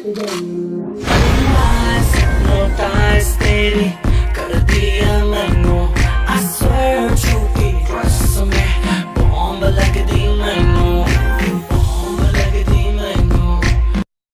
As notas dele.